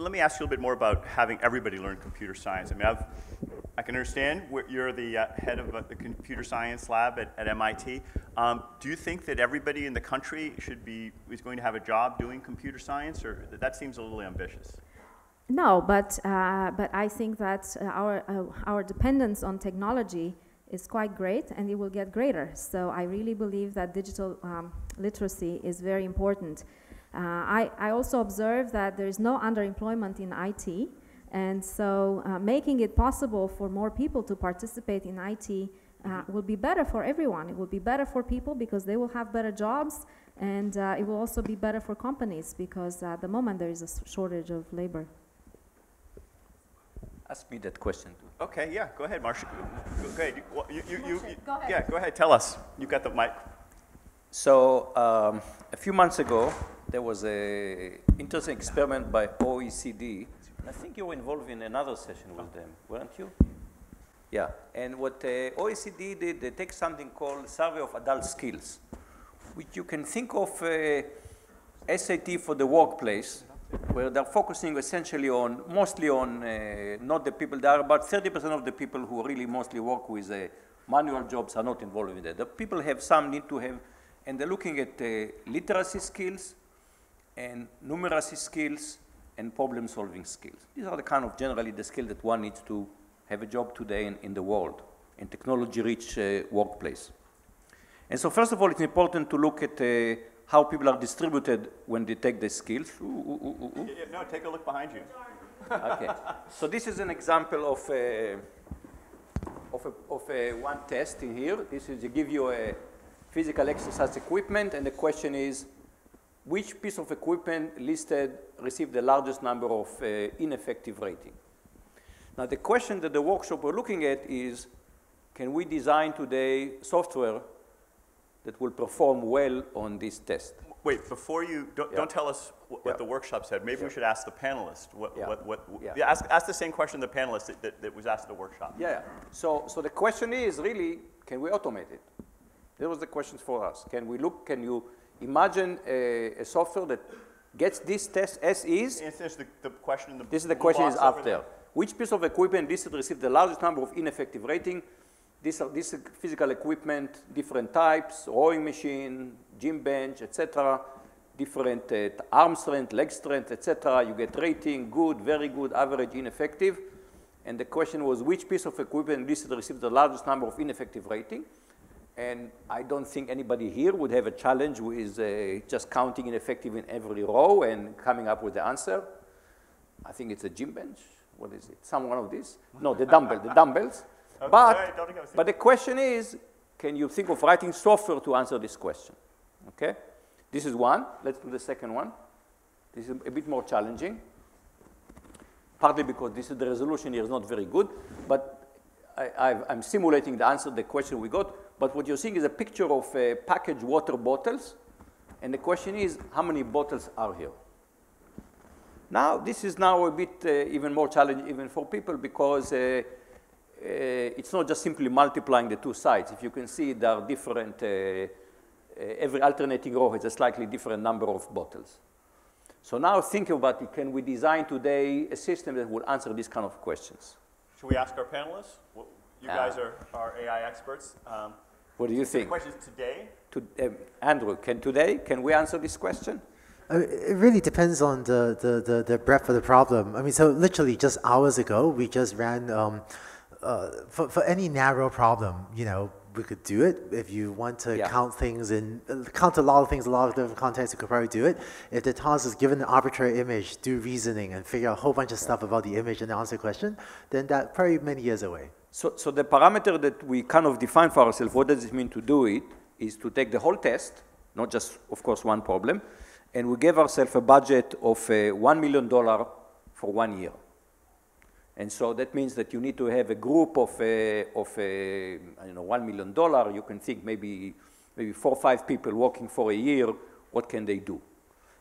let me ask you a little bit more about having everybody learn computer science. I mean, I've, I can understand you're the uh, head of uh, the computer science lab at, at MIT. Um, do you think that everybody in the country should be is going to have a job doing computer science, or that seems a little ambitious? No, but uh, but I think that uh, our uh, our dependence on technology is quite great, and it will get greater. So I really believe that digital um, literacy is very important. Uh, I, I also observe that there is no underemployment in IT, and so uh, making it possible for more people to participate in IT uh, will be better for everyone. It will be better for people because they will have better jobs, and uh, it will also be better for companies because at the moment there is a shortage of labor. Ask me that question too. Okay, yeah, go ahead, Moshe. Go ahead. You, you, you, go ahead. Yeah, go ahead. Tell us. You've got the mic. So um, a few months ago, there was a interesting experiment by OECD. I think you were involved in another session with them, weren't you? Yeah, and what uh, OECD did, they take something called Survey of Adult Skills, which you can think of uh, SAT for the workplace, where they're focusing essentially on, mostly on uh, not the people, there are about 30% of the people who really mostly work with uh, manual jobs are not involved in that. The people have some need to have, and they're looking at uh, literacy skills, and numeracy skills and problem solving skills. These are the kind of generally the skills that one needs to have a job today in, in the world, in technology rich uh, workplace. And so first of all, it's important to look at uh, how people are distributed when they take the skills. Ooh, ooh, ooh, yeah, no, take a look behind you. okay. So this is an example of a, of, a, of a one test in here. This is to give you a physical exercise equipment, and the question is, which piece of equipment listed received the largest number of uh, ineffective rating. Now the question that the workshop we're looking at is, can we design today software that will perform well on this test? Wait, before you, don't, yeah. don't tell us what, yeah. the workshop said. Maybe yeah. we should ask the panelists. What, what, what, yeah. ask, ask the same question the panelists that, that, that was asked at the workshop. Yeah, so, so the question is really, can we automate it? That was the question for us. Can we look, can you Imagine a, a software that gets this test as is. This is the, the question. The this is the question is after. Which piece of equipment listed received the largest number of ineffective rating? This, this physical equipment, different types, rowing machine, gym bench, etc. Different uh, arm strength, leg strength, etc. You get rating, good, very good, average, ineffective. And the question was which piece of equipment listed received the largest number of ineffective rating? And I don't think anybody here would have a challenge with uh, just counting ineffective in every row and coming up with the answer. I think it's a gym bench. What is it? Some one of these? No, the dumbbell, the dumbbells. Okay, but, but the question is, can you think of writing software to answer this question? Okay? This is one. Let's do the second one. This is a bit more challenging, partly because this is the resolution here is not very good, but I, am simulating the answer to the question we got. But what you're seeing is a picture of uh, packaged water bottles. And the question is, how many bottles are here? Now, this is now a bit uh, even more challenging even for people because uh, uh it's not just simply multiplying the two sides. If you can see, there are different, uh, uh, every alternating row has a slightly different number of bottles. So now think about it. Can we design today a system that will answer these kind of questions? Should we ask our panelists? You guys are, are AI experts. Um, what do you think? Questions today? To, uh, Andrew, can today, can we answer this question? Uh, it really depends on the, the, the, the, breadth of the problem. I mean, so literally just hours ago, we just ran, um, uh, for, for any narrow problem, you know, we could do it. If you want to yeah. count things in, uh, count a lot of things, a lot of different contexts, you could probably do it. If the task is given an arbitrary image, do reasoning and figure out a whole bunch of stuff about the image and answer the question, then that probably many years away. So, so the parameter that we kind of define for ourselves, what does it mean to do it, is to take the whole test, not just, of course, one problem, and we gave ourselves a budget of uh, $1 million for one year. And so that means that you need to have a group of, uh, of uh, know, $1 million. You can think maybe, maybe four or five people working for a year, what can they do?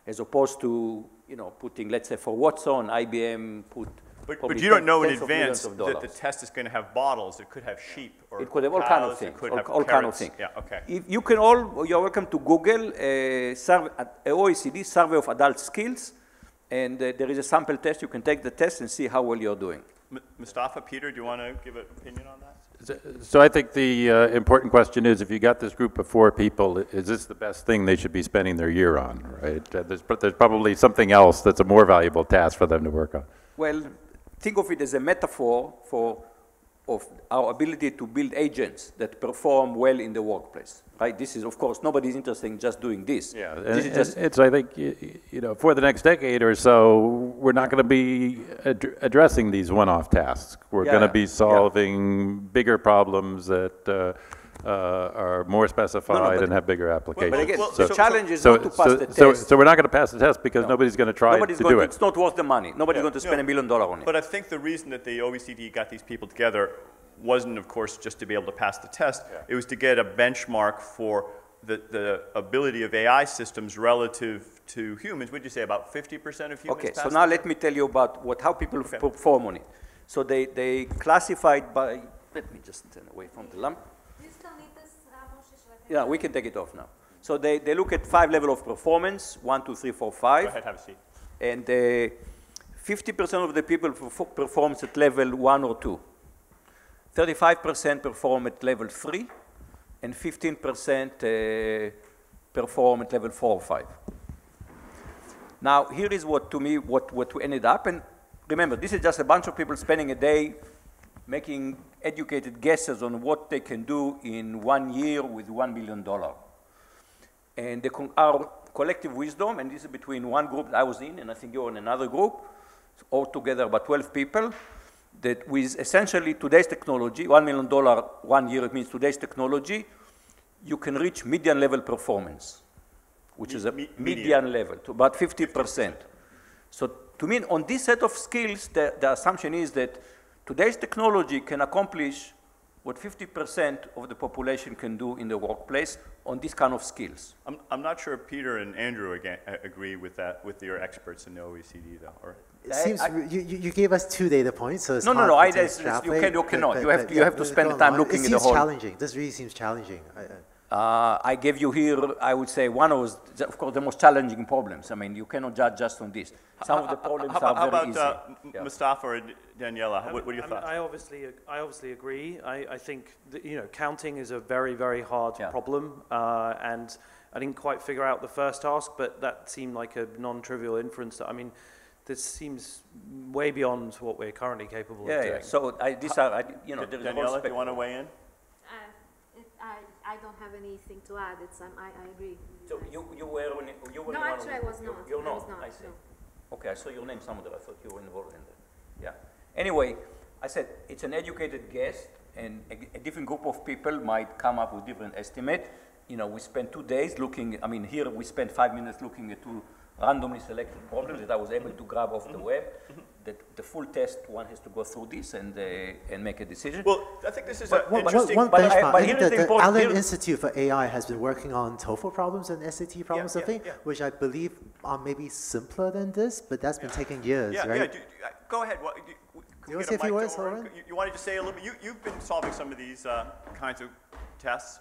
As opposed to, you know, putting, let's say for Watson, IBM put but, but you don't know in advance that the test is going to have bottles. It could have sheep or It could have all kind of things. It could all, have all kind of things. Yeah, okay. If you can all, you're welcome to Google uh, survey, uh, OECD Survey of Adult Skills, And uh, there is a sample test. You can take the test and see how well you're doing. M- Mustafa, Peter, do you want to give an opinion on that? So I think the uh, important question is, if you got this group of four people, is this the best thing they should be spending their year on, right? Uh, There's, there's probably something else that's a more valuable task for them to work on. Well, think of it as a metaphor for of our ability to build agents that perform well in the workplace. Right? This is, of course, nobody's interested in just doing this. Yeah, This and is and just it's, I think, you know, for the next decade or so, we're not going to be ad- addressing these one-off tasks. We're Yeah, going to yeah, be yeah. solving bigger problems that uh, uh, are more specified but- and have bigger applications. But again, Well, the so- challenge is So, not to pass so, the test. so we're not going to pass the test because nobody's going to try Nobody's to going do it. it's not worth the money. Nobody's Yeah, going to spend no. a million dollars on it. But I think the reason that the OECD got these people together wasn't, of course, just to be able to pass the test. It was to get a benchmark for the, the ability of AI systems relative to humans. Would you say about 50% of humans Okay, so now the let me tell you about what, how people Okay. perform on it. So they, they classified by, let me just turn away from the lamp. Yeah, we can take it off now. So they, they look at five level of performance, one, two, three, four, Go five. ahead, have a seat. And uh, 50% of the people perf- performs at level one or two. 35% perform at level three, and 15% uh, perform at level four or five. Now, here is what, to me, what, what we ended up, and remember, this is just a bunch of people spending a day making educated guesses on what they can do in one year with $1 million. And the, our collective wisdom, and this is between one group that I was in, and I think you're in another group, altogether about 12 people, that with essentially today's technology, $1 million one one year, it means today's technology, you can reach median level performance, which Me- is a me- median, median. level, to about 50%. So to me, on this set of skills, the, the assumption is that today's technology can accomplish what 50% of the population can do in the workplace on this kind of skills. I'm, I'm not sure Peter and Andrew aga uh, agree with that, with your experts in the OECD, though, or? It I- seems I- re- you, you you gave us two data points, so it's No, no, no, I- to it's- it's- you extrapolate, can- you cannot. but- You have but to- you yeah, have to spend the time on. looking it at the seems whole- challenging. This really seems challenging. I, I, Uh, I gave you here, I would say, one of, the- of course, the most challenging problems. I mean, you cannot judge just on this. Some of the problems How about, how are very about easy. uh, M- Yeah. Mustafa or D- Daniela? I What, what are your mean- I mean, thoughts? I obviously, I obviously agree. I, I think that, you know, counting is a very, very hard Yeah. problem, uh, and I didn't quite figure out the first task, but that seemed like a non-trivial inference. That, I mean, this seems way beyond what we're currently capable Yeah, of yeah. So I, these are, I, you know, there is a whole Daniela, do you want to weigh in? I, I don't have anything to add. It's, um, I, I agree. So you, you were, on, you were No, in one of actually, I the- was you- not. You're I not, was not, I see. no. Okay, I saw your name somewhere. I thought you were involved in that. Yeah. Anyway, I said it's an educated guess, and a, a different group of people might come up with different estimate. You know, we spent two days looking. I mean, here we spent five minutes looking at two randomly selected problems that I was able to grab off the web. That the full test, one has to go through this and uh, and make a decision. Well, I think this is But an one- one, interesting. one but I- benchmark. but I, think the the Allen Institute for AI has been working on TOEFL problems and SAT problems, I yeah, think, yeah. which I believe are maybe simpler than this, but that's been taking years, Yeah, right? yeah, do- do- uh, go ahead. What, do- can You wanna say a few words, Oren? Oren? You, you wanted to say a little bit, you, you've been solving some of these uh, kinds of tests.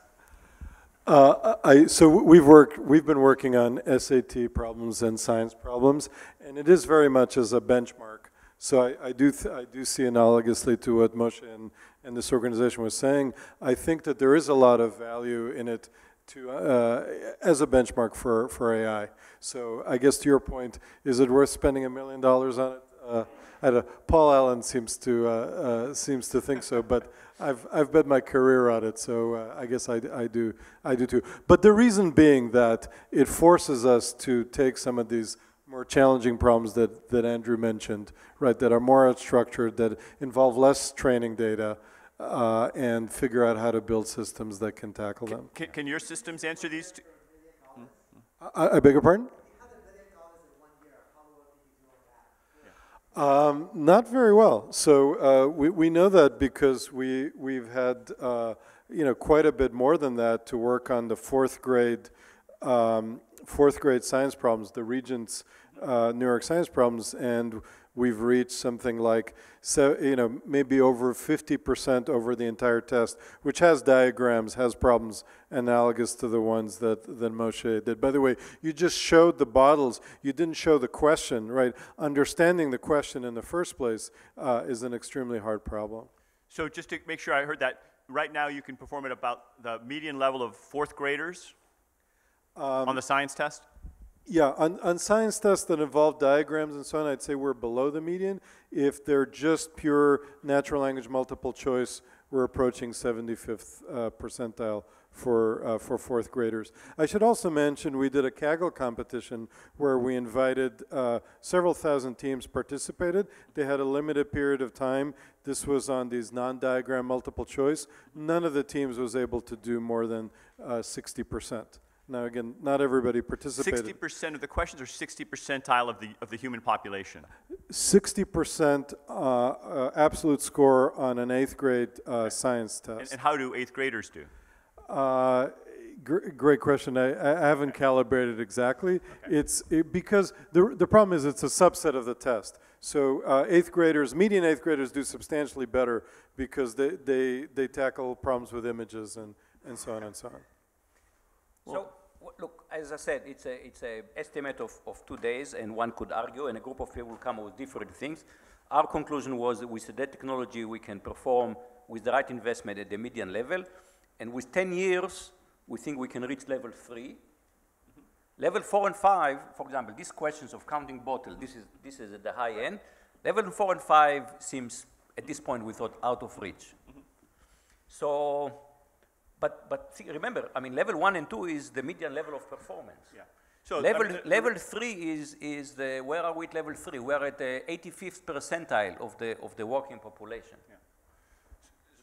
Uh, I, so we've worked, we've been working on SAT problems and science problems, and it is very much as a benchmark. So I, I do, I do see analogously to what Moshe and, and this organization was saying. I think that there is a lot of value in it to, uh, as a benchmark for, for AI. So I guess to your point, is it worth spending a million dollars on it? Uh, Paul Allen seems to uh, uh, seems to think so, but I've I've bet my career on it, so uh, I guess I, I do I do too. But the reason being that it forces us to take some of these more challenging problems that, that Andrew mentioned, right, that are more structured, that involve less training data, uh, and figure out how to build systems that can tackle them. Can, can your systems answer these? Two? I, I beg your pardon? Um, not very well. So uh, we, we know that because we, we've had uh, you know, quite a bit more than that to work on the fourth grade um, fourth grade science problems, the Regents uh, New York science problems, and we've reached something like, so, you know, maybe over 50% over the entire test, which has diagrams, has problems analogous to the ones that, that Moshe did. By the way, you just showed the bottles, you didn't show the question, right? Understanding the question in the first place uh, is an extremely hard problem. So just to make sure I heard that, right now you can perform at about the median level of fourth graders on the science test? Yeah, on, on science tests that involve diagrams and so on, I'd say we're below the median. If they're just pure natural language multiple choice, we're approaching 75th uh, percentile for, uh, for fourth graders. I should also mention we did a Kaggle competition where we invited uh, several thousand teams participated. They had a limited period of time. This was on these non-diagram multiple choice. None of the teams was able to do more than uh, 60%. Now, again, not everybody participated. 60% of the questions are 60 percentile of the, of the human population. 60% uh, uh, absolute score on an eighth grade uh, science test. and how do eighth graders do? Uh, gr- great question. I, I haven't calibrated exactly. It's it, because the, the problem is it's a subset of the test. So uh, eighth graders, median eighth graders do substantially better because they, they, they tackle problems with images and, and so on and so on. So, w- look, as I said, it's a, it's a estimate of, of two days, and one could argue, and a group of people will come up with different things. Our conclusion was that with that technology, we can perform with the right investment at the median level, and with 10 years, we think we can reach level 3 Level four and five, for example, these questions of counting bottle, this is, this is at the high end. Level four and five seems, at this point, we thought out of reach. So, but, but see, remember, I mean, level one and two is the median level of performance. Yeah. So, I level, mean, the- level three is, is the, where are we at level three? We're at the 85th percentile of the, of the working population. Yeah.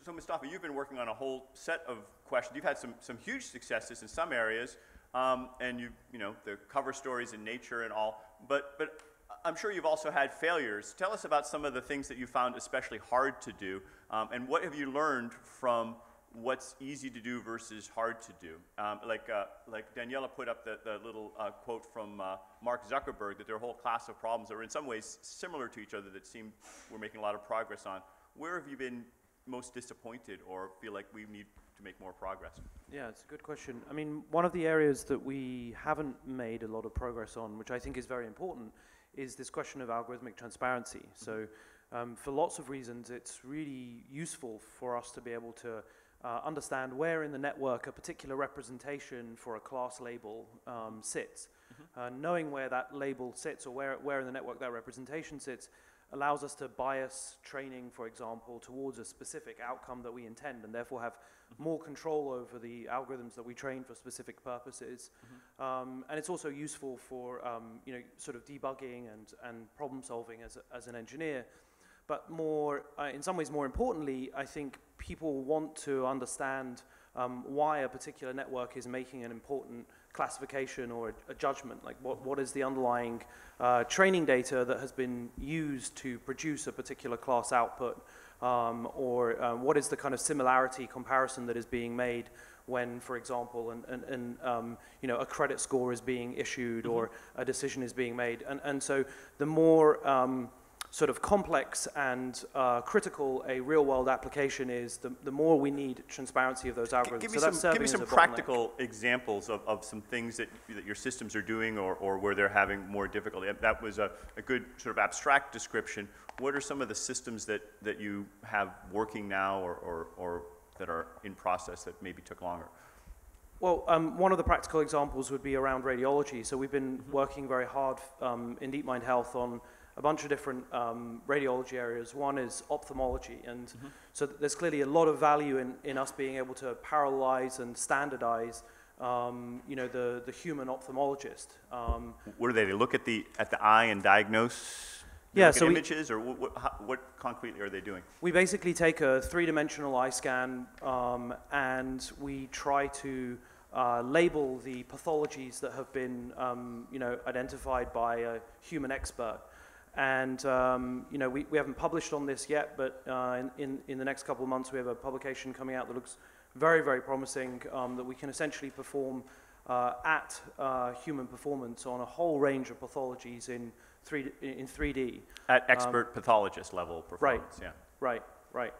So Mustafa, you've been working on a whole set of questions. You've had some, some huge successes in some areas, um, and you, you know, the cover stories in Nature and all, but, but I'm sure you've also had failures. Tell us about some of the things that you found especially hard to do, um, and what have you learned from what's easy to do versus hard to do? Um, like, uh, like Daniela put up the, the little uh, quote from uh, Mark Zuckerberg that there are a whole class of problems that are in some ways similar to each other that seem we're making a lot of progress on. Where have you been most disappointed or feel like we need to make more progress? Yeah, it's a good question. I mean, one of the areas that we haven't made a lot of progress on, which I think is very important, is this question of algorithmic transparency. So, um, for lots of reasons, it's really useful for us to be able to uh, understand where in the network a particular representation for a class label um, sits. Uh, knowing where that label sits or where, where in the network that representation sits allows us to bias training, for example, towards a specific outcome that we intend and therefore have more control over the algorithms that we train for specific purposes. Um, and it's also useful for, um, you know, sort of debugging and, and problem solving as, a, as an engineer. But more, uh, in some ways more importantly, I think people want to understand um, why a particular network is making an important classification or a, a judgment. Like what, what is the underlying uh, training data that has been used to produce a particular class output? Um, or uh, what is the kind of similarity comparison that is being made when, for example, an, an, an, um, you know, a credit score is being issued or a decision is being made. And, and so the more um, sort of complex and uh, critical a real-world application is, the, the more we need transparency of those algorithms. Give me so that's some, give me some a bottleneck. practical examples of, of some things that, that your systems are doing or, or where they're having more difficulty. That was a, a good sort of abstract description. What are some of the systems that, that you have working now or, or, or that are in process that maybe took longer? Well, um, one of the practical examples would be around radiology. So we've been working very hard um, in DeepMind Health on a bunch of different um, radiology areas. One is ophthalmology, and so there's clearly a lot of value in, in us being able to parallelize and standardize, um, you know, the, the human ophthalmologist. Um, What are they? They look at the, at the eye and diagnose? Yeah, look at so we- images, or what, what, how, what concretely are they doing? We basically take a three-dimensional eye scan um, and we try to uh, label the pathologies that have been, um, you know, identified by a human expert. And, um, you know, we, we haven't published on this yet, but uh, in, in, in the next couple of months we have a publication coming out that looks very, very promising, um, that we can essentially perform uh, at uh, human performance on a whole range of pathologies in 3D. In 3D. At expert pathologist level performance, yeah. Right, right.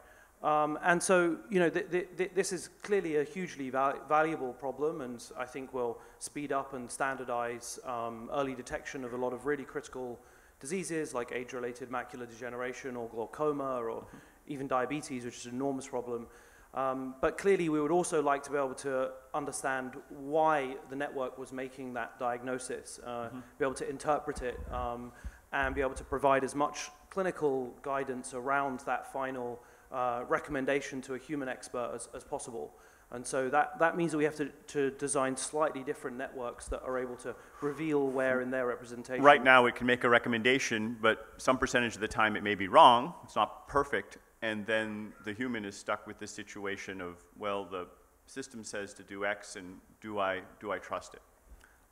Um, and so, you know, th th th this is clearly a hugely val valuable problem, and I think will speed up and standardize um, early detection of a lot of really critical diseases like age-related macular degeneration or glaucoma or even diabetes, which is an enormous problem. Um, but clearly, we would also like to be able to understand why the network was making that diagnosis, uh, mm -hmm. be able to interpret it, um, and be able to provide as much clinical guidance around that final uh, recommendation to a human expert as, as possible. And so that, that means that we have to, to design slightly different networks that are able to reveal where in their representation. Right now, it can make a recommendation, but some percentage of the time it may be wrong. It's not perfect. And then the human is stuck with the situation of, well, the system says to do X, and do I, do I trust it?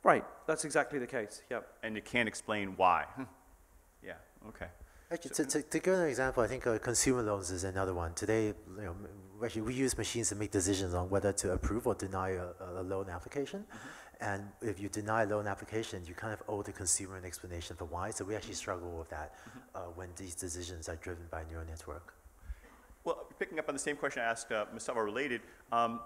Right. That's exactly the case. Yep. And you can't explain why. yeah. Okay. Actually, to, to, to give an example, I think uh, consumer loans is another one. Today, you know, actually, we use machines to make decisions on whether to approve or deny a, a loan application. Mm -hmm. And if you deny a loan application, you kind of owe the consumer an explanation for why. So we actually struggle with that mm -hmm. uh, when these decisions are driven by neural network. Well, picking up on the same question I asked uh, Mustafa related, um,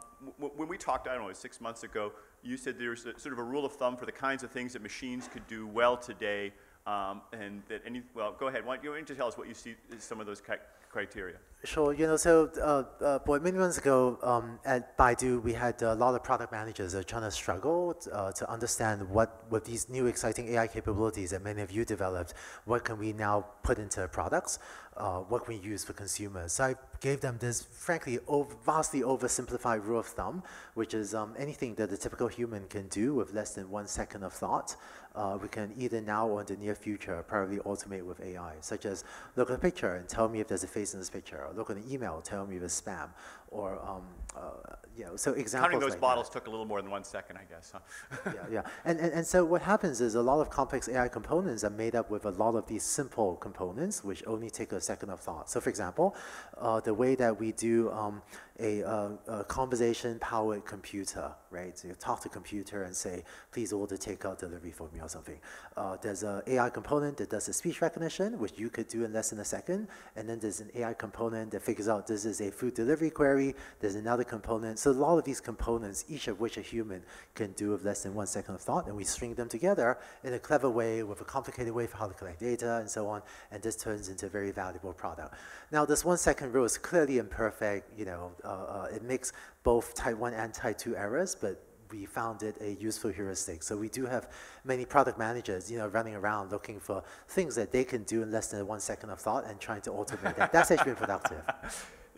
when we talked, I don't know, six months ago, you said there's a, sort of a rule of thumb for the kinds of things that machines could do well today um, and that any, well, go ahead. Why don't you, tell us what you see as some of those criteria? Sure. You know, so uh, uh, boy, many months ago um, at Baidu, we had a lot of product managers are trying to struggle uh, to understand what, with these new exciting AI capabilities that many of you developed, what can we now put into products? Uh, what can we use for consumers? So I gave them this, frankly, over, vastly oversimplified rule of thumb, which is um, anything that the typical human can do with less than one second of thought, uh, we can either now or in the near future probably automate with AI, such as look at a picture and tell me if there's a face in this picture, or look at an email, tell me if it's spam, or um, uh, you know, so examples Counting those like bottles that. took a little more than one second, I guess. Huh? yeah, yeah. And, and, and so what happens is a lot of complex AI components are made up with a lot of these simple components, which only take a second of thought. So for example, uh, the way that we do um, a, a conversation-powered computer, right? So you talk to computer and say, please order takeout delivery for me or something. Uh, there's an AI component that does the speech recognition, which you could do in less than a second. And then there's an AI component that figures out this is a food delivery query. There's another component. So a lot of these components, each of which a human can do with less than one second of thought, and we string them together in a clever way with a complicated way for how to collect data and so on, and this turns into a very valuable product. Now, this one second rule is clearly imperfect, you know, uh, uh, it makes both type 1 and type 2 errors, but we found it a useful heuristic. So we do have many product managers, you know, running around looking for things that they can do in less than one second of thought and trying to automate that. That's actually productive.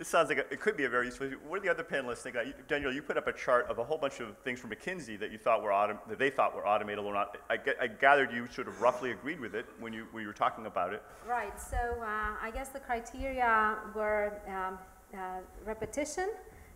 This sounds like a, it could be a very useful. What do the other panelists think? Daniel, you put up a chart of a whole bunch of things from McKinsey that you thought were autom- that they thought were automatable or not. I, I, gathered you sort of roughly agreed with it when you when you were talking about it. Right. So uh, I guess the criteria were um, uh, repetition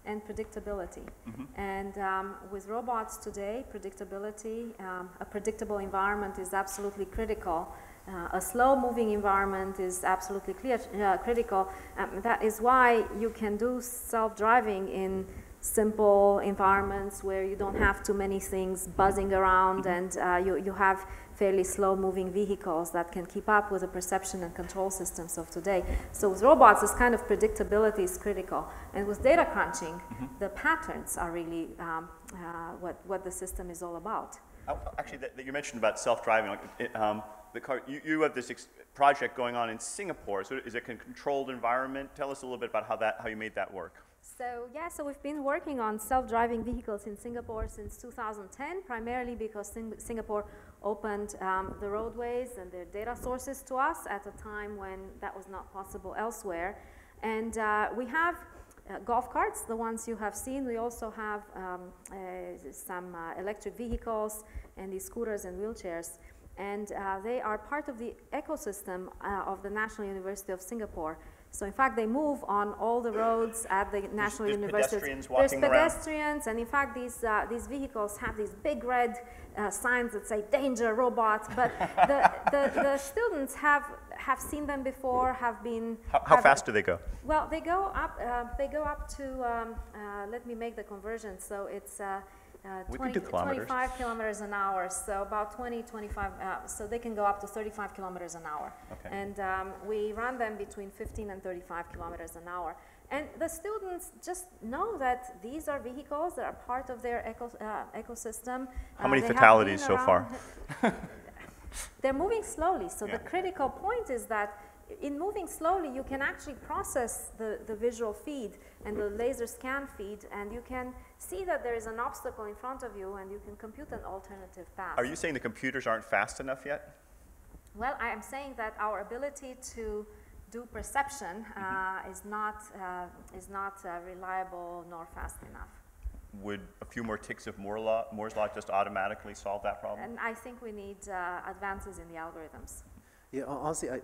and predictability. Mm-hmm. And um, with robots today, predictability, um, a predictable environment is absolutely critical. Uh, a slow moving environment is absolutely clear, uh, critical. Um, that is why you can do self driving in simple environments where you don't have too many things buzzing around and uh, you, you have fairly slow moving vehicles that can keep up with the perception and control systems of today. So with robots, this kind of predictability is critical. And with data crunching, mm -hmm. the patterns are really um, uh, what, what the system is all about. Oh, actually, that, that you mentioned about self-driving, like, um, the car, you, you have this project going on in Singapore. So is it a controlled environment? Tell us a little bit about how, that, how you made that work. So yeah, so we've been working on self-driving vehicles in Singapore since 2010, primarily because Sing Singapore opened um, the roadways and their data sources to us at a time when that was not possible elsewhere. And uh, we have uh, golf carts, the ones you have seen. We also have um, uh, some uh, electric vehicles and these scooters and wheelchairs. And uh, they are part of the ecosystem uh, of the National University of Singapore. So in fact, they move on all the roads at the National there's, University. Pedestrians there's pedestrians, and in fact, these uh, these vehicles have these big red uh, signs that say "Danger, robots." But the, the, the students have have seen them before. Have been. How, how have, fast do they go? Well, they go up. Uh, they go up to. Um, uh, let me make the conversion. So it's. Uh, uh, 20 can do kilometers. 25 kilometers an hour, so about 20, 25, uh, so they can go up to 35 kilometers an hour. Okay. And um, we run them between 15 and 35 kilometers an hour. And the students just know that these are vehicles that are part of their eco, uh, ecosystem. How Uh, many fatalities so far? They're moving slowly, so the critical point is that in moving slowly, you can actually process the, the visual feed and the laser scan feed, and you can see that there is an obstacle in front of you, and you can compute an alternative path. Are you saying the computers aren't fast enough yet? Well, I am saying that our ability to do perception uh, is not, uh, is not uh, reliable nor fast enough. Would a few more ticks of Moore law, Moore's law just automatically solve that problem? And I think we need uh, advances in the algorithms. Yeah, honestly, I,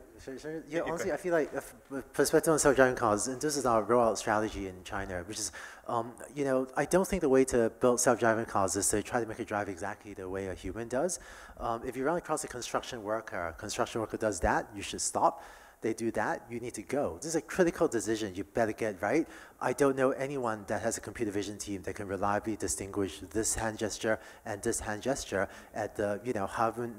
yeah, honestly, I feel like if, with perspective on self-driving cars, and this is our rollout strategy in China, which is, um, you know, I don't think the way to build self-driving cars is to try to make it drive exactly the way a human does. Um, if you run across a construction worker, a construction worker does that, you should stop. They do that, you need to go. This is a critical decision you better get right. I don't know anyone that has a computer vision team that can reliably distinguish this hand gesture and this hand gesture at the, you know, having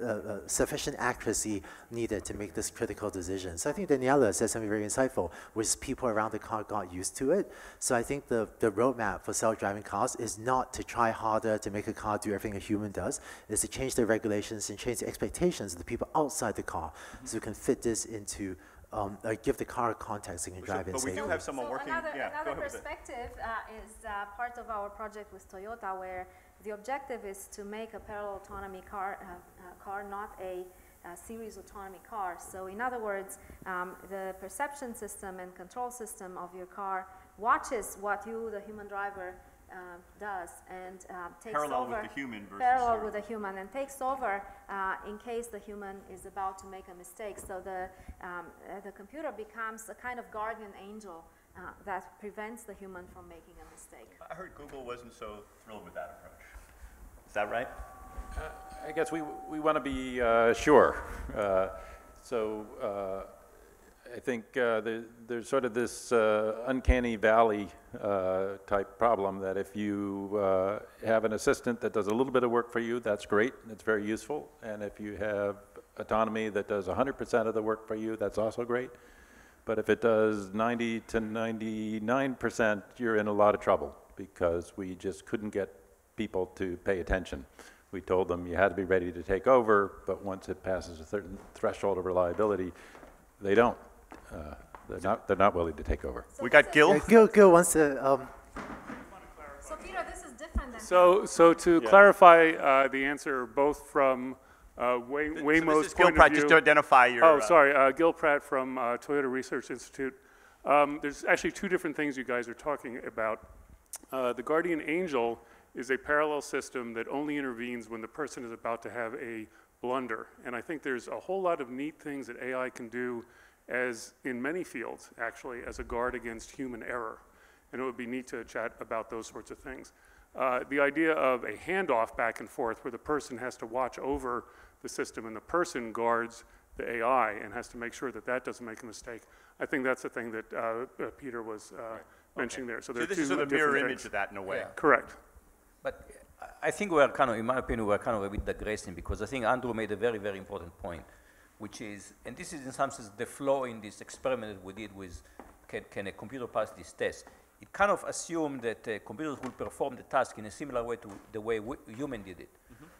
uh, uh, sufficient accuracy needed to make this critical decision. So I think Daniela said something very insightful, which is people around the car got used to it. So I think the, the roadmap for self-driving cars is not to try harder to make a car do everything a human does, is to change the regulations and change the expectations of the people outside the car so we can fit this into, um, uh, give the car context and can So- drive it but we do have someone so working, Another, yeah, go another ahead with it. perspective uh, is uh, part of our project with Toyota, where the objective is to make a parallel autonomy car, uh, uh, car not a, uh series autonomy car. So in other words, um, the perception system and control system of your car watches what you, the human driver, does and uh, takes Parallel with the human versus Parallel zero. with the human and takes over uh, in case the human is about to make a mistake. So the, um, uh, the computer becomes a kind of guardian angel uh, that prevents the human from making a mistake. I heard Google wasn't so thrilled with that approach. Is that right? I guess we, we want to be uh, sure. Uh, So uh, I think uh, there- there's sort of this uh, uncanny valley uh, type problem that if you uh, have an assistant that does a little bit of work for you, that's great, it's very useful. And if you have autonomy that does 100% of the work for you, that's also great. But if it does 90 to 99%, you're in a lot of trouble because we just couldn't get people to pay attention. We told them you had to be ready to take over, but once it passes a certain threshold of reliability, they don't. Uh, They're not, they're not willing to take over. We got Gil? Yeah, Gil, Gil wants to, um, So Peter, this is different than. So, so to clarify uh, the answer, both from uh, Way- So this Waymo's is Gil point Pratt, of just to identify your. Oh, uh, sorry, uh, Gil Pratt from uh, Toyota Research Institute. Um, There's actually two different things you guys are talking about. Uh, The Guardian Angel is a parallel system that only intervenes when the person is about to have a blunder. And I think there's a whole lot of neat things that AI can do as, in many fields, actually, as a guard against human error. And it would be neat to chat about those sorts of things. Uh, The idea of a handoff back and forth where the person has to watch over the system and the person guards the AI and has to make sure that that doesn't make a mistake. I think that's the thing that uh, uh, Peter was uh, mentioning there. So So there are this two is sort of the mirror different image of that in a way. Correct. But I- I think we are kind of, in my opinion, we are kind of a bit digressing because I think Andrew made a very, very important point, which is, and this is in some sense the flaw in this experiment that we did with can, can a computer pass this test? It kind of assumed that uh, computers will perform the task in a similar way to the way we, human did it.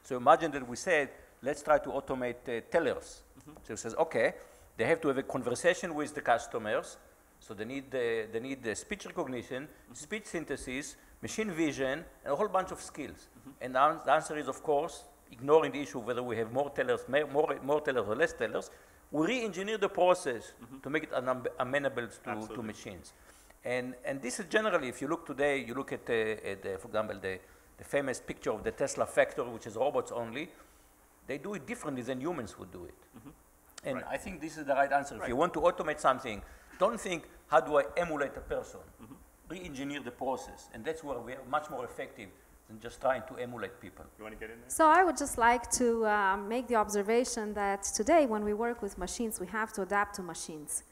So imagine that we said, let's try to automate uh, tellers. So it says, okay, they have to have a conversation with the customers, so they need the, they need the speech recognition, speech synthesis, machine vision, and a whole bunch of skills. And the, ans- the answer is, of course, ignoring the issue of whether we have more tellers, more, more tellers or less tellers, we re-engineer the process to make it amenable to, to machines. And, and this is generally, if you look today, you look at, uh, at uh, for example, the, the famous picture of the Tesla factory, which is robots only, they do it differently than humans would do it. And I think this is the right answer. If you want to automate something, don't think, how do I emulate a person? Re-engineer the process. And that's where we are much more effective than just trying to emulate people. You want to get in there? So I would just like to uh, make the observation that today, when we work with machines, we have to adapt to machines.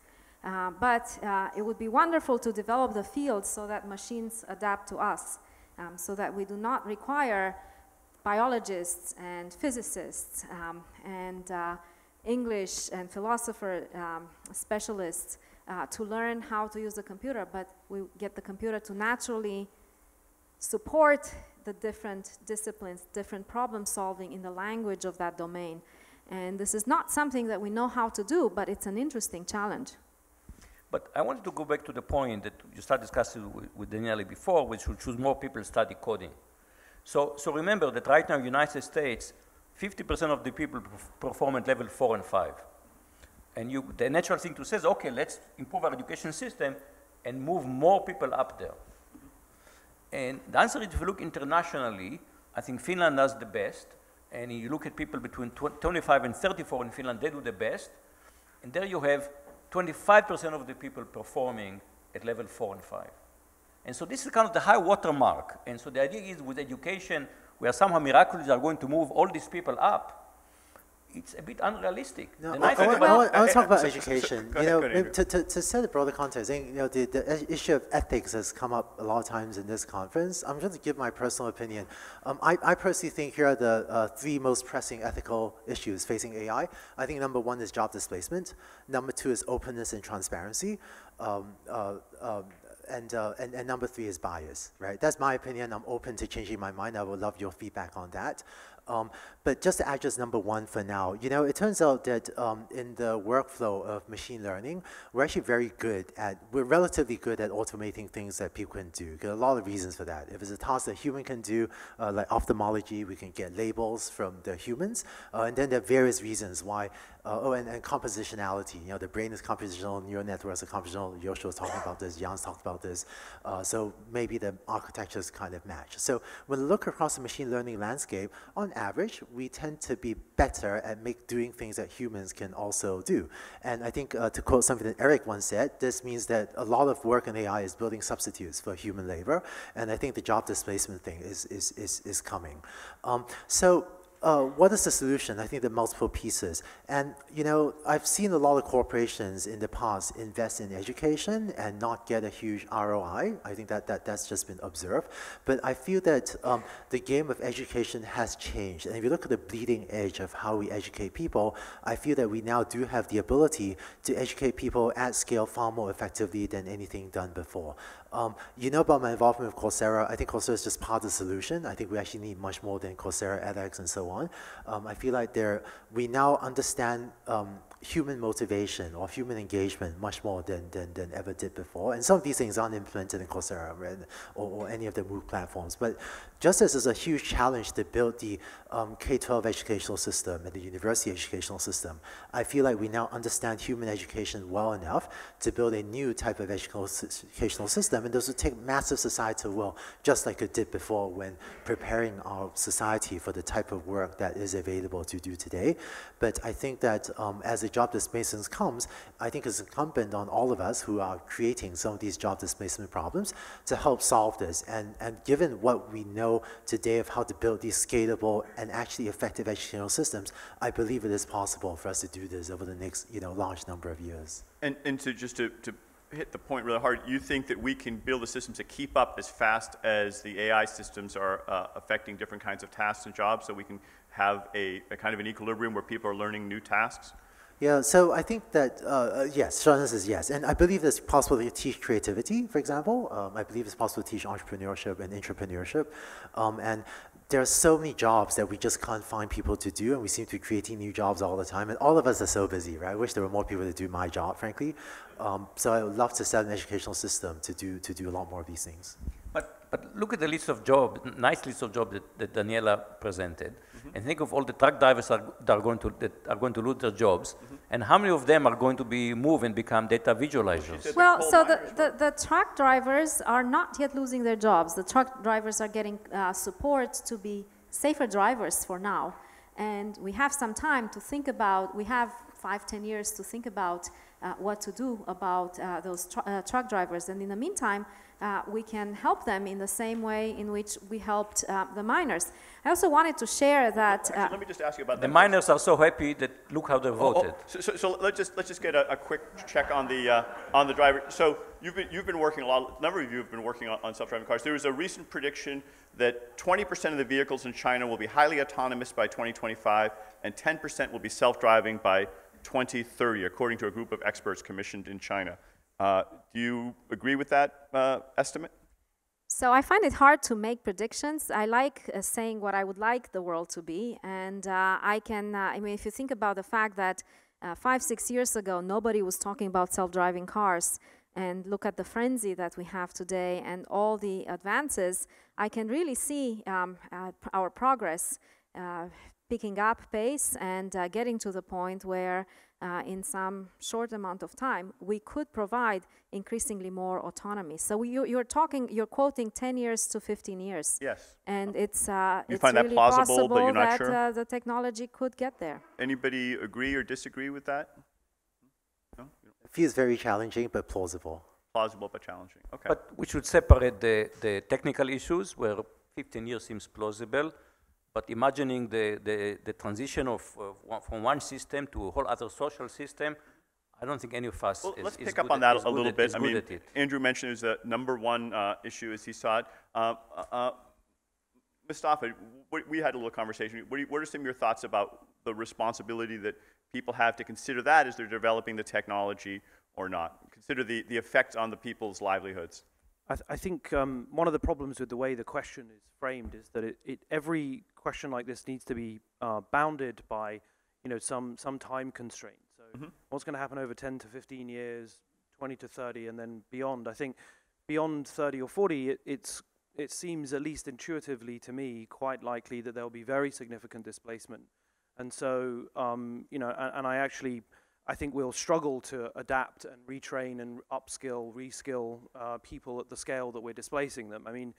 Uh, but uh, it would be wonderful to develop the field so that machines adapt to us. um, so that we do not require biologists and physicists um, and uh, English and philosopher um, specialists uh, to learn how to use the computer, but we get the computer to naturally support the different disciplines, different problem solving in the language of that domain. And this is not something that we know how to do, but it's an interesting challenge. But I wanted to go back to the point that you started discussing with, with Daniela before, which should choose more people study coding. So, so remember that right now in the United States, 50% of the people perform at level four and five. And you, the natural thing to say is, okay, let's improve our education system and move more people up there. And the answer is, if you look internationally, I think Finland does the best. And you look at people between 25 and 34 in Finland, they do the best. And there you have 25% of the people performing at level four and five. And so this is kind of the high water mark. And so the idea is with education, we are somehow miraculously are going to move all these people up it's a bit unrealistic. No, The I, I, thing I, about- want, I want to talk about education. you know, ahead, to, to, to set a broader context, I think, you know, the, the issue of ethics has come up a lot of times in this conference. I'm going to give my personal opinion. Um, I, I personally think here are the uh, three most pressing ethical issues facing AI. I think number one is job displacement. Number two is openness and transparency. Um, uh, um, and, uh, and, and number three is bias, right? That's my opinion. I'm open to changing my mind. I would love your feedback on that. Um, but just to add just number one for now, you know, it turns out that um, in the workflow of machine learning, we're actually very good at, we're relatively good at automating things that people can do. There are a lot of reasons for that. If it's a task that human can do, uh, like ophthalmology, we can get labels from the humans. Uh, and then there are various reasons why, uh, oh, and, and compositionality. You know, the brain is compositional, neural networks are compositional. Yoshua was talking about this, Yann's talked about this. Uh, so maybe the architectures kind of match. So when we look across the machine learning landscape, on average, we tend to be better at make, doing things that humans can also do. And I think uh, to quote something that Erik once said, this means that a lot of work in AI is building substitutes for human labor. And I think the job displacement thing is, is, is, is coming. Um, so uh, what is the solution? I think there are multiple pieces. And, you know, I've seen a lot of corporations in the past invest in education and not get a huge ROI. I think that, that that's just been observed. But I feel that um, the game of education has changed. And if you look at the bleeding edge of how we educate people, I feel that we now do have the ability to educate people at scale far more effectively than anything done before. Um, you know about my involvement with Coursera. I think Coursera is just part of the solution. I think we actually need much more than Coursera, edX, and so on. Um, I feel like there, we now understand um, human motivation or human engagement much more than, than, than ever did before. And some of these things aren't implemented in Coursera right, or, or any of the MOOC platforms. But just as it's a huge challenge to build the um, K-12 educational system and the university educational system, I feel like we now understand human education well enough to build a new type of educational system. And those will take massive societal will, just like it did before when preparing our society for the type of work that is available to do today. But I think that um, as the job displacement comes, I think it's incumbent on all of us who are creating some of these job displacement problems to help solve this. And, and given what we know today of how to build these scalable and actually effective educational systems, I believe it is possible for us to do this over the next you know, large number of years. And, and to just to, to hit the point really hard, you think that we can build the systems to keep up as fast as the AI systems are uh, affecting different kinds of tasks and jobs, so we can have a, a kind of an equilibrium where people are learning new tasks? Yeah, so I think that, uh, uh, yes, short is yes. And I believe it's possible to teach creativity, for example. Um, I believe it's possible to teach entrepreneurship and entrepreneurship. Um, and there are so many jobs that we just can't find people to do, and we seem to be creating new jobs all the time. And all of us are so busy, right? I wish there were more people to do my job, frankly. Um, so I would love to set an educational system to do, to do a lot more of these things. But, but look at the list of jobs, nice list of jobs that, that Daniela presented, and think of all the truck drivers are, that, are going to, that are going to lose their jobs, and how many of them are going to be moved and become data visualizers? Well, coal so the, the, the truck drivers are not yet losing their jobs. The truck drivers are getting uh, support to be safer drivers for now. And we have some time to think about, we have five, ten years to think about uh, what to do about uh, those tr- uh, truck drivers. And in the meantime, uh, we can help them in the same way in which we helped uh, the miners. I also wanted to share that. Actually, uh, let me just ask you about The that. miners are so happy that look how they Oh, oh, voted. So, so, so let's just, let's just get a, a quick check on the, uh, on the driver. So you've been, you've been working a lot, a number of you have been working on, on self-driving cars. There was a recent prediction that 20% of the vehicles in China will be highly autonomous by 2025 and 10% will be self-driving by 2030, according to a group of experts commissioned in China. Uh, do you agree with that uh, estimate? So I find it hard to make predictions. I like uh, saying what I would like the world to be, and uh, I can. Uh, I mean, if you think about the fact that uh, five, six years ago, nobody was talking about self-driving cars, and look at the frenzy that we have today and all the advances, I can really see um, our progress picking up pace and uh, getting to the point where uh, in some short amount of time we could provide increasingly more autonomy. So you, you're talking, you're quoting 10 years to 15 years. Yes. And it's, uh, You it's find that really plausible, possible but you're not that sure? uh, the technology could get there. Anybody agree or disagree with that? No? It feels very challenging but plausible. Plausible but challenging. Okay. But we should separate the, the technical issues where 15 years seems plausible, but imagining the, the, the transition of, uh, from one system to a whole other social system, I don't think any of us Well, is, let's is pick good up on that a little at- bit. I mean. Andrew mentioned it was the number one uh, issue as he saw it. Uh, uh, uh, Mustafa, what, we had a little conversation. What, you, what are some of your thoughts about the responsibility that people have to consider that as they're developing the technology or not? Consider the, the effect on the people's livelihoods. I, th- I think um, one of the problems with the way the question is framed is that it, it every question like this needs to be uh, bounded by you know some some time constraint. So what's going to happen over 10 to 15 years, 20 to 30, and then beyond? I think beyond 30 or 40, it, it's it seems at least intuitively to me quite likely that there will be very significant displacement, and so um, you know, and, and I actually. I think we'll struggle to adapt and retrain and upskill, reskill uh, people at the scale that we're displacing them. I mean,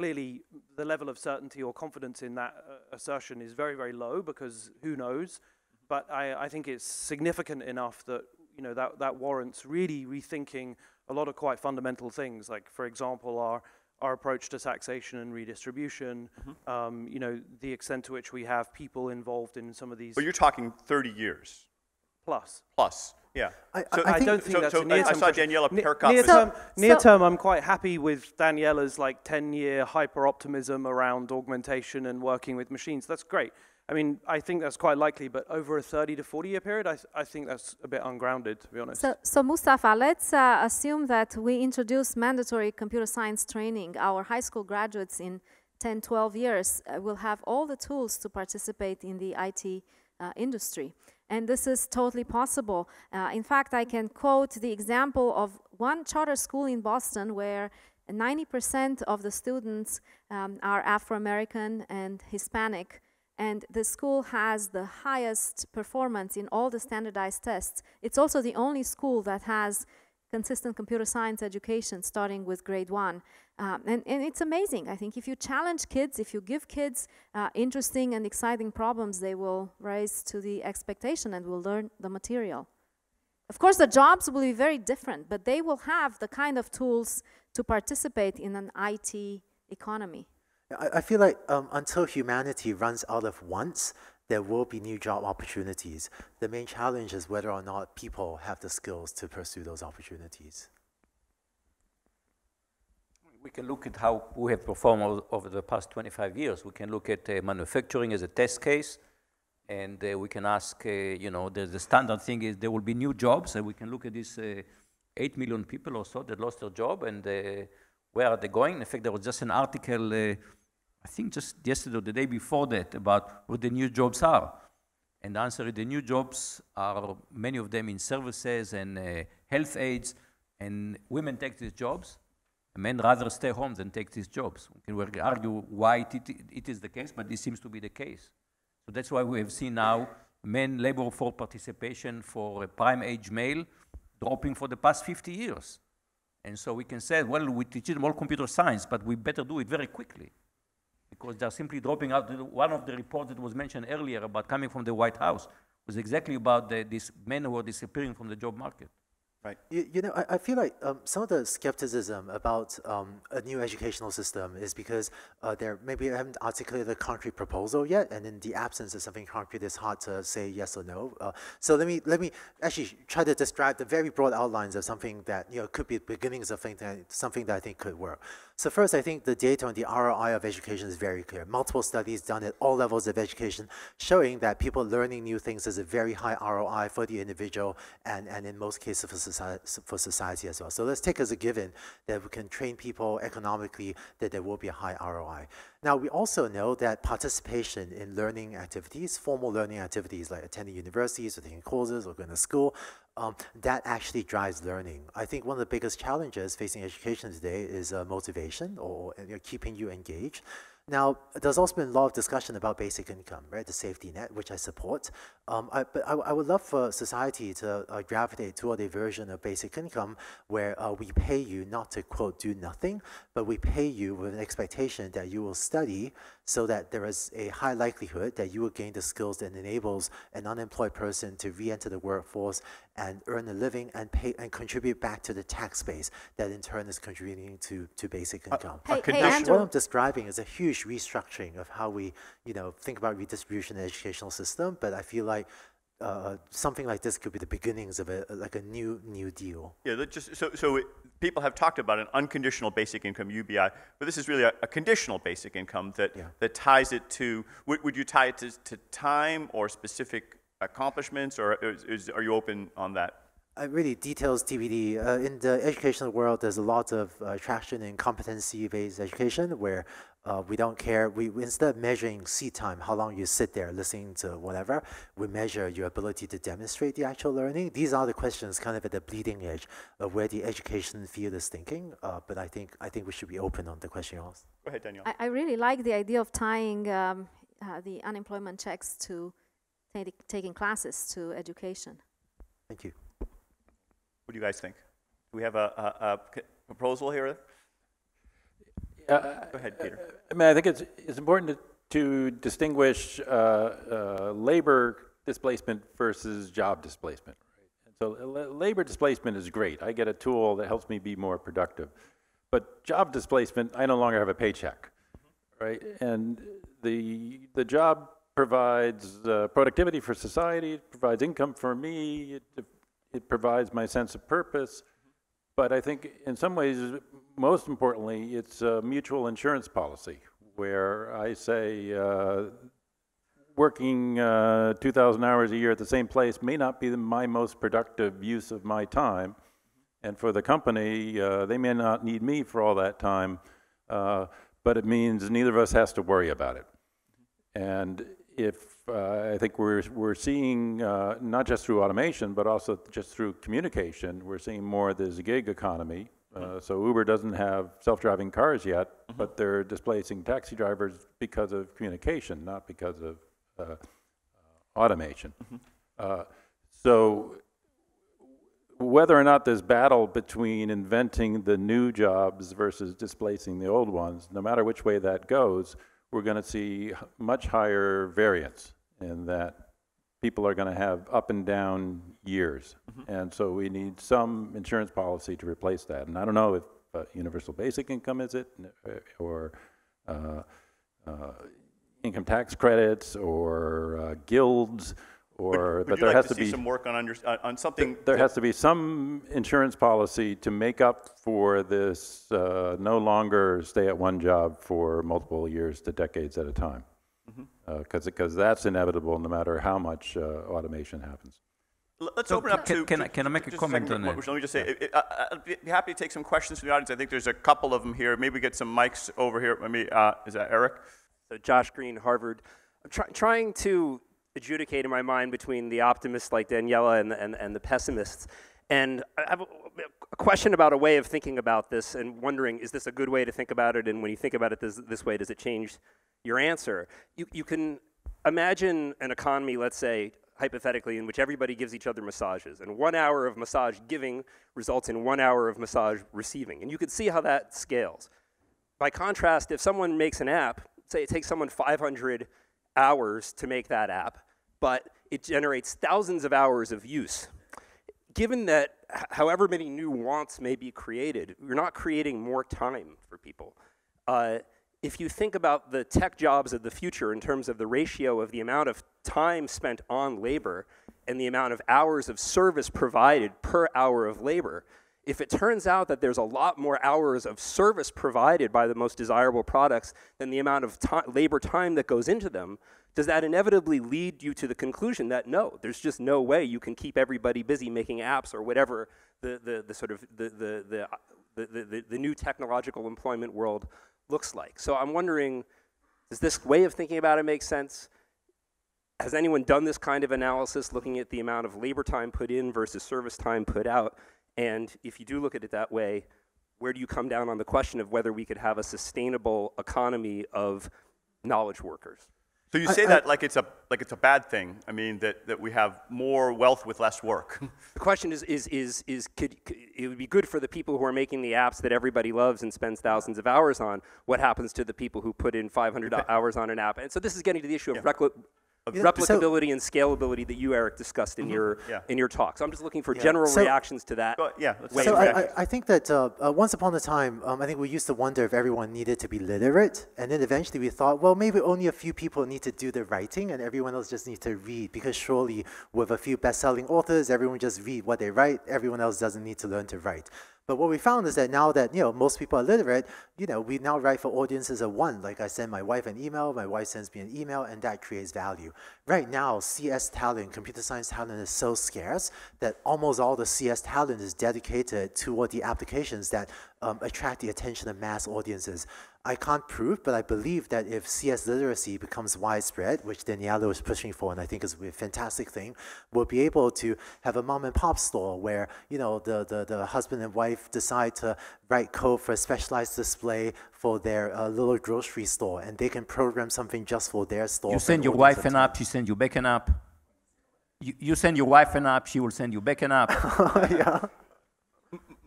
clearly the level of certainty or confidence in that uh, assertion is very, very low because who knows? But I, I think it's significant enough that you know that that warrants really rethinking a lot of quite fundamental things. Like, for example, our our approach to taxation and redistribution. Um, you know, the extent to which we have people involved in some of these But you're talking 30 years plus. plus. Yeah. I- So- I I think- don't think so- that's so a I- near-term I saw Daniela Percott. Near, term, so, near so. term, I'm quite happy with Daniela's like 10-year hyper optimism around augmentation and working with machines. That's great. I mean, I think that's quite likely, but over a 30 to 40 year period, I, th- I think that's a bit ungrounded, to be honest. So, so Mustafa, let's uh, assume that we introduce mandatory computer science training. Our high school graduates in 10, 12 years uh, will have all the tools to participate in the IT uh, industry. And this is totally possible. Uh, in fact, I can quote the example of one charter school in Boston where 90% of the students um, are Afro American and Hispanic and the school has the highest performance in all the standardized tests. It's also the only school that has consistent computer science education starting with grade one. Um, and, and it's amazing. I think if you challenge kids, if you give kids uh, interesting and exciting problems, they will rise to the expectation and will learn the material. Of course, the jobs will be very different, but they will have the kind of tools to participate in an IT economy. I, I feel like um, until humanity runs out of wants, there will be new job opportunities. The main challenge is whether or not people have the skills to pursue those opportunities. We can look at how we have performed over the past 25 years. We can look at uh, manufacturing as a test case, and uh, we can ask, uh, you know, the, the standard thing is there will be new jobs, and we can look at these uh, 8 million people or so that lost their job, and uh, where are they going? In fact, there was just an article, uh, I think just yesterday or the day before that, about where the new jobs are. And the answer is the new jobs are many of them in services and uh, health aids, and women take these jobs. Men rather stay home than take these jobs. We can argue why it, it, is the case, but this seems to be the case. So that's why we have seen now men labor for participation for a prime age male dropping for the past 50 years. And so we can say, well, we teach them all computer science, but we better do it very quickly because they're simply dropping out. One of the reports that was mentioned earlier about coming from the White House was exactly about the, these men who are disappearing from the job market. Right. You, you know, I, I feel like um, some of the skepticism about um, a new educational system is because uh, there maybe haven't articulated a concrete proposal yet, and in the absence of something concrete, it's hard to say yes or no. Uh, so let me let me actually try to describe the very broad outlines of something that you know could be beginnings of something that, something that I think could work. So first, I think the data on the ROI of education is very clear. Multiple studies done at all levels of education showing that people learning new things is a very high ROI for the individual and, and in most cases for society, for society as well. So let's take as a given that we can train people economically that there will be a high ROI. Now, we also know that participation in learning activities, formal learning activities like attending universities or taking courses or going to school, um, that actually drives learning. I think one of the biggest challenges facing education today is uh, motivation or you know, keeping you engaged. Now, there's also been a lot of discussion about basic income, right? The safety net, which I support. Um, I, but I, I, would love for society to uh, gravitate toward a version of basic income where uh, we pay you not to, quote, do nothing, but we pay you with an expectation that you will study so that there is a high likelihood that you will gain the skills that enables an unemployed person to re-enter the workforce and earn a living and pay and contribute back to the tax base that in turn is contributing to, to basic income. Hey, hey, Andrew. what I'm describing is a huge restructuring of how we, you know, think about redistribution in the educational system, but I feel like uh, something like this could be the beginnings of a like a new new deal. Yeah, that just so so it, people have talked about an unconditional basic income UBI, but this is really a, a conditional basic income that Yeah. that ties it to. Would, would you tie it to, to time or specific accomplishments, or is, is, are you open on that? Uh, really details TBD. Uh, in the educational world, there's a lot of uh, traction in competency-based education where uh, we don't care. We, we instead of measuring seat time, how long you sit there listening to whatever, we measure your ability to demonstrate the actual learning. These are the questions kind of at the bleeding edge of where the education field is thinking. Uh, but I think I think we should be open on the question you asked. Go ahead, Daniel. I, I really like the idea of tying um, uh, the unemployment checks to ta- taking classes to education. Thank you. What do you guys think? Do we have a a proposal here? Uh, Go ahead, Peter. I mean, I think it's, it's important to, to distinguish uh, uh, labor displacement versus job displacement. And so labor displacement is great. I get a tool that helps me be more productive. But job displacement, I no longer have a paycheck, right? And the, the job provides uh, productivity for society, it provides income for me, it, it provides my sense of purpose. But I think in some ways, most importantly, it's a mutual insurance policy where I say uh, working uh, 2,000 hours a year at the same place may not be my most productive use of my time. And for the company, uh, they may not need me for all that time, uh, but it means neither of us has to worry about it. And if uh, I think we're, we're seeing, uh, not just through automation, but also just through communication, we're seeing more of this gig economy. Uh, so Uber doesn't have self-driving cars yet, but they're displacing taxi drivers because of communication, not because of uh, automation. Uh, so whether or not this battle between inventing the new jobs versus displacing the old ones, no matter which way that goes, we're going to see much higher variance in that people are going to have up and down years. And so we need some insurance policy to replace that. And I don't know if uh, universal basic income is it, uh, or uh, uh, income tax credits, or uh, guilds, or, Would but you there like has to to be. some work on under, uh, on something? There has to be some insurance policy to make up for this uh, no longer stay at one job for multiple years to decades at a time. Because because that's inevitable no matter how much uh, automation happens. Let's So open up can- to. can to- I- can I make a comment second, on Let that? me just say, it- it- I- I'd be be happy to take some questions from the audience. I think there's a couple of them here. Maybe get some mics over here. Maybe, uh, is that Erik? So Josh Greene, Harvard. I'm try, trying to adjudicate in my mind between the optimists like Daniela and the, and, and the pessimists. And I have a, question about a way of thinking about this and wondering, is this a good way to think about it? And when you think about it this, this way, does it change your answer? You, you can imagine an economy, let's say, hypothetically, in which everybody gives each other massages. And one hour of massage giving results in one hour of massage receiving. And you can see how that scales. By contrast, if someone makes an app, say it takes someone 500 hours to make that app, but it generates thousands of hours of use. Given that however many new wants may be created, you're not creating more time for people. Uh, if you think about the tech jobs of the future in terms of the ratio of the amount of time spent on labor and the amount of hours of service provided per hour of labor, if it turns out that there's a lot more hours of service provided by the most desirable products than the amount of labor time that goes into them, does that inevitably lead you to the conclusion that no, there's just no way you can keep everybody busy making apps or whatever the, the, the sort of the, the, the, the, the, the, new technological employment world looks like. So I'm wondering, does this way of thinking about it make sense? Has anyone done this kind of analysis looking at the amount of labor time put in versus service time put out? And if you do look at it that way, where do you come down on the question of whether we could have a sustainable economy of knowledge workers? So you say I- that like it's a like it's a bad thing. I mean that, that we have more wealth with less work. The question is, is, is, is could, could, it would be good for the people who are making the apps that everybody loves and spends thousands of hours on. What happens to the people who put in 500 hours on an app? And so this is getting to the issue of recla- of Yeah, so- replicability and scalability that you, Erik, discussed in your Yeah. in your talk. So I'm just looking for general So- reactions to that. Go- yeah, let's So I. I, I think that uh, uh, once upon a time, um, I think we used to wonder if everyone needed to be literate, and then eventually we thought, well, maybe only a few people need to do the writing, and everyone else just needs to read. Because surely, with a few best-selling authors, everyone just read what they write. Everyone else doesn't need to learn to write. But what we found is that now that you know most people are literate, you know, we now write for audiences of one. Like I send my wife an email, my wife sends me an email, and that creates value. Right now, CS talent, computer science talent, is so scarce that almost all the CS talent is dedicated toward the applications that um, attract the attention of mass audiences. I can't prove, but I believe that if CS literacy becomes widespread, which Daniela is pushing for, and I think is a fantastic thing, we'll be able to have a mom and pop store where you know the, the, the husband and wife decide to write code for a specialized display for their uh, little grocery store, and they can program something just for their store. You send your wife an app, she sends you back an app. You, you send your wife an app, she will send you back an app. yeah.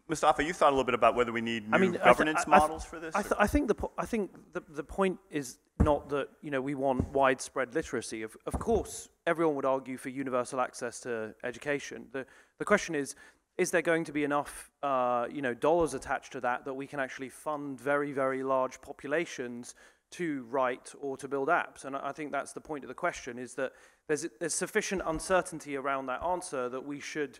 Mustafa, you thought a little bit about whether we need new I mean, I th- governance I- th- models for this. I, th- I think the po- I think the, the point is not that you know we want widespread literacy. Of, of course, everyone would argue for universal access to education. The the question is, is there going to be enough uh, you know dollars attached to that that we can actually fund very very large populations to write or to build apps? And I I think that's the point of the question: is that there's there's sufficient uncertainty around that answer that we should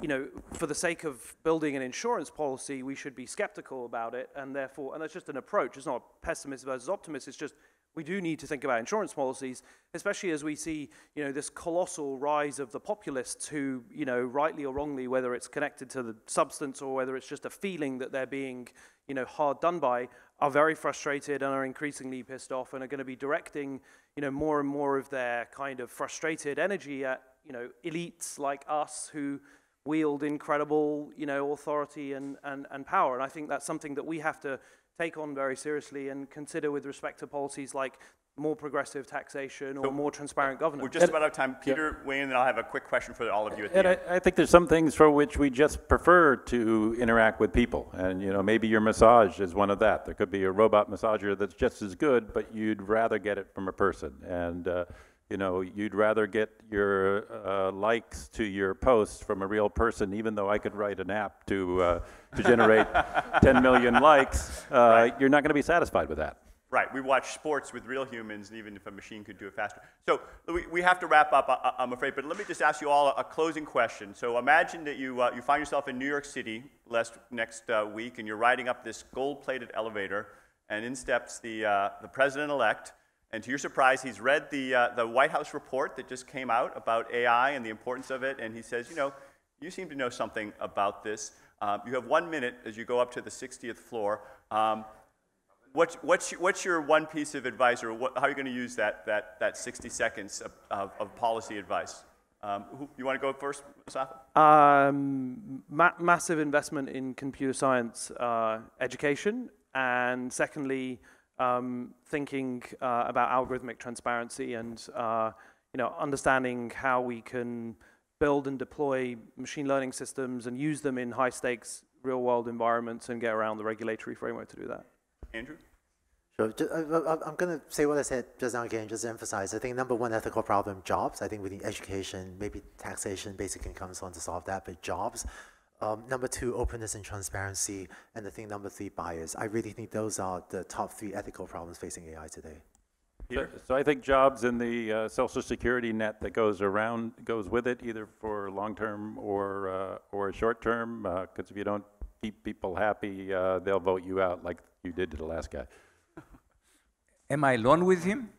you know, for the sake of building an insurance policy, we should be skeptical about it, and therefore, and that's just an approach. It's not pessimist versus optimist. It's just we do need to think about insurance policies, especially as we see, you know, this colossal rise of the populists who, you know, rightly or wrongly, whether it's connected to the substance or whether it's just a feeling that they're being, you know, hard done by, are very frustrated and are increasingly pissed off and are going to be directing, you know, more and more of their kind of frustrated energy at, you know, elites like us who wield incredible, you know, authority and, and, and power. And I think that's something that we have to take on very seriously and consider with respect to policies like more progressive taxation or more transparent governance. We're just about out of time. Peter, weigh in, and I'll have a quick question for all of you at the And end. I, I think there's some things for which we just prefer to interact with people. And, you know, maybe your massage is one of that. There could be a robot massager that's just as good, but you'd rather get it from a person. And, uh, you know, you'd rather get your uh, likes to your posts from a real person, even though I could write an app to, uh, to generate 10 million likes. Uh, You're not going to be satisfied with that. Right, we watch sports with real humans, and even if a machine could do it faster. So we, we have to wrap up, I, I'm afraid, but let me just ask you all a, a closing question. So imagine that you, uh, you find yourself in New York City last, next uh, week, and you're riding up this gold-plated elevator, and in steps the, uh, the president-elect, and to your surprise, he's read the, uh, the White House report that just came out about AI and the importance of it, and he says, you know, you seem to know something about this. Um, you have one minute as you go up to the 60th floor. Um, What's, what's, what's your one piece of advice, or what, how are you going to use that, that, that 60 seconds of, of, of policy advice? Um, who, you want to go first, Mustafa? Um, ma- massive investment in computer science uh, education, and secondly, um, thinking uh, about algorithmic transparency and uh, you know understanding how we can build and deploy machine learning systems and use them in high stakes real world environments and get around the regulatory framework to do that. Andrew? Sure. I, I, I'm going to say what I said just now again, just to emphasize. I think number one ethical problem, jobs. I think we need education, maybe taxation, basic income, so on to solve that, but jobs. Um, number two, openness and transparency. And I think number three, bias. I really think those are the top three ethical problems facing AI today. So- So I think jobs in the uh, social security net that goes around, goes with it, either for long-term or, uh, or short-term, because if you don't keep people happy, uh, they'll vote you out like you did to the last guy. Am I alone with him?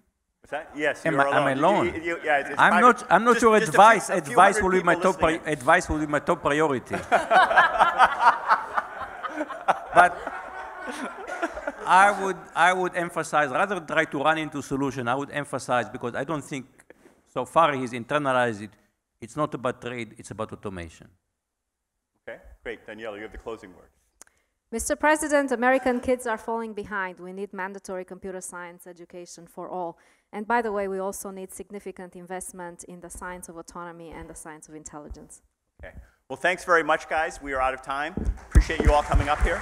What's that? Yes, Am you're I- am I alone. You- you- yeah, it's- it's I'm not, I'm not Just- sure just a advice, few advice hundred will be my top, pri- advice will be my top priority. But I would, I would emphasize, rather than try to run into solution, I would emphasize, because I don't think, so far he's internalized it, it's not about trade, it's about automation. Okay, great. Daniela, you have the closing word. Mr. President, American kids are falling behind. We need mandatory computer science education for all. And by the way, we also need significant investment in the science of autonomy and the science of intelligence. Okay. Well, thanks very much, guys. We are out of time. Appreciate you all coming up here.